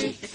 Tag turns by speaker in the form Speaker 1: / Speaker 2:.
Speaker 1: cheek.